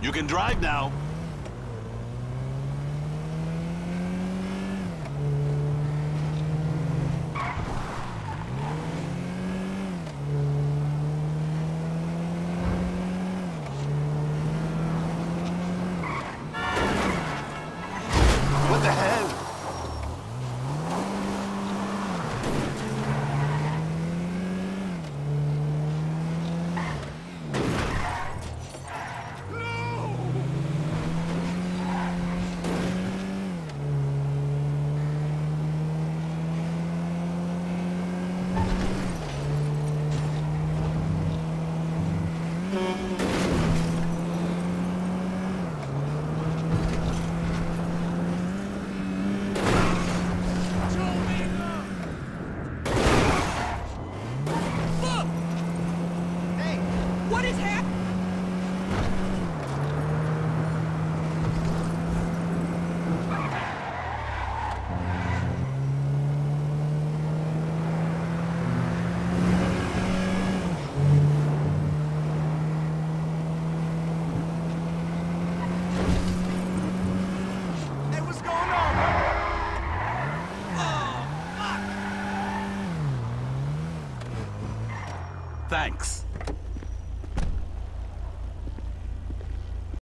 You can drive now. Thanks.